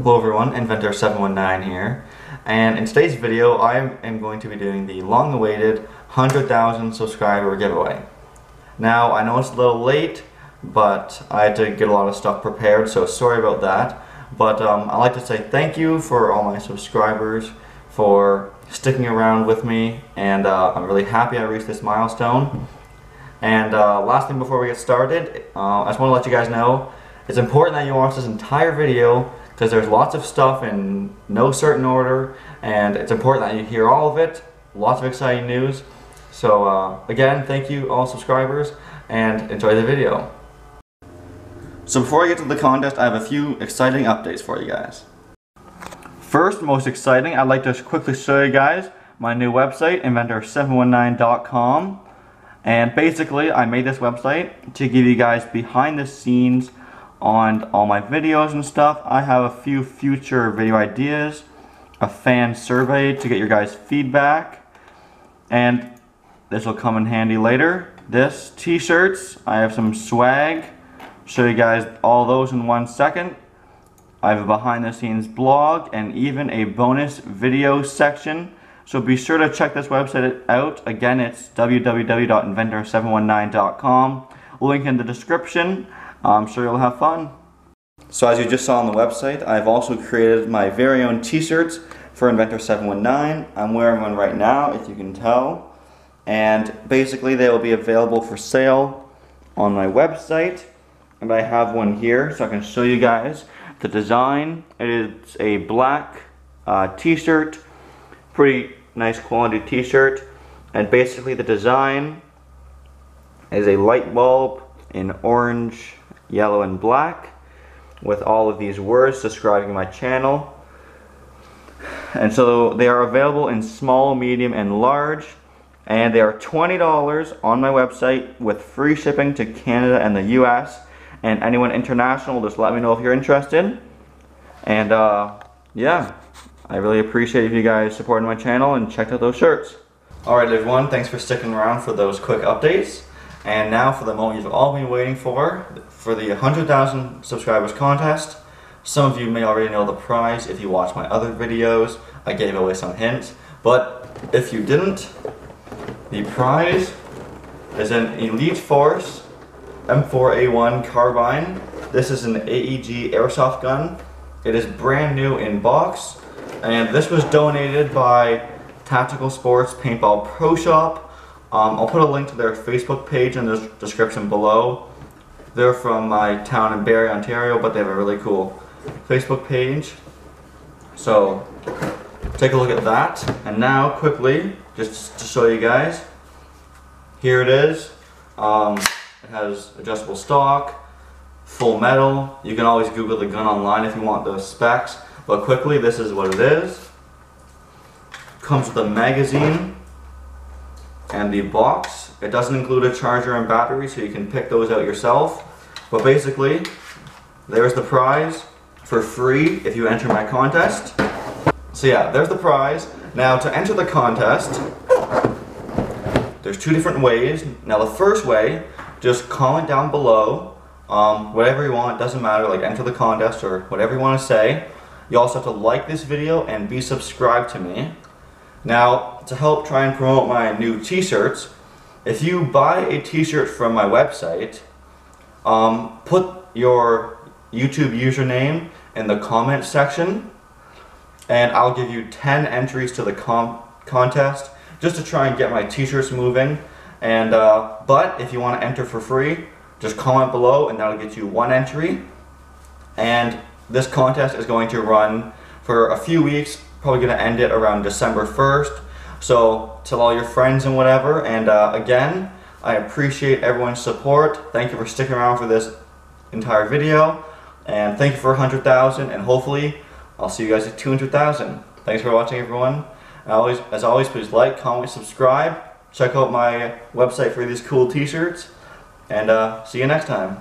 Hello everyone, Inventor719 here, and in today's video I am going to be doing the long-awaited 100,000 subscriber giveaway. Now I know it's a little late, but I had to get a lot of stuff prepared, so sorry about that. But um, I'd like to say thank you for all my subscribers for sticking around with me, and uh, I'm really happy I reached this milestone. And uh, last thing before we get started, uh, I just want to let you guys know it's important that you watch this entire video because there's lots of stuff in no certain order and it's important that you hear all of it. Lots of exciting news. So uh, again, thank you all subscribers and enjoy the video. So before I get to the contest, I have a few exciting updates for you guys. First, most exciting, I'd like to quickly show you guys my new website, inventor719.com. And basically, I made this website to give you guys behind the scenes on all my videos and stuff. I have a few future video ideas, a fan survey to get your guys feedback, and this will come in handy later. This, t-shirts, I have some swag, show you guys all those in one second. I have a behind the scenes blog and even a bonus video section. So be sure to check this website out. Again, it's www.inventor719.com. Link in the description. I'm sure you'll have fun. So as you just saw on the website, I've also created my very own t-shirts for Inventor 719. I'm wearing one right now, if you can tell. And basically they will be available for sale on my website. And I have one here so I can show you guys the design. It is a black uh, t-shirt, pretty nice quality t-shirt. And basically the design is a light bulb in orange yellow and black with all of these words describing my channel. And so they are available in small, medium, and large. And they are $20 on my website with free shipping to Canada and the US. And anyone international, just let me know if you're interested. And uh, yeah, I really appreciate if you guys supporting my channel and checked out those shirts. Alright everyone, thanks for sticking around for those quick updates. And now for the moment you've all been waiting for, for the 100,000 subscribers contest. Some of you may already know the prize if you watch my other videos. I gave away some hints. But if you didn't, the prize is an Elite Force M4A1 carbine. This is an AEG airsoft gun. It is brand new in box. And this was donated by Tactical Sports Paintball Pro Shop. Um, I'll put a link to their Facebook page in the description below. They're from my town in Barrie, Ontario, but they have a really cool Facebook page. So take a look at that. And now, quickly, just to show you guys, here it is. Um, it has adjustable stock, full metal. You can always Google the gun online if you want those specs. But quickly, this is what it is. Comes with a magazine and the box. It doesn't include a charger and battery, so you can pick those out yourself. But basically, there's the prize for free if you enter my contest. So yeah, there's the prize. Now to enter the contest, there's two different ways. Now the first way, just comment down below um, whatever you want, doesn't matter, like enter the contest or whatever you want to say. You also have to like this video and be subscribed to me. Now, to help try and promote my new t-shirts, if you buy a t-shirt from my website, um, put your YouTube username in the comment section and I'll give you 10 entries to the contest just to try and get my t-shirts moving. And uh, But if you want to enter for free, just comment below and that'll get you one entry. And this contest is going to run for a few weeks probably going to end it around December 1st. So tell all your friends and whatever. And uh, again, I appreciate everyone's support. Thank you for sticking around for this entire video. And thank you for 100,000 and hopefully I'll see you guys at 200,000. Thanks for watching everyone. Always, as always, please like, comment, subscribe. Check out my website for these cool t-shirts. And uh, see you next time.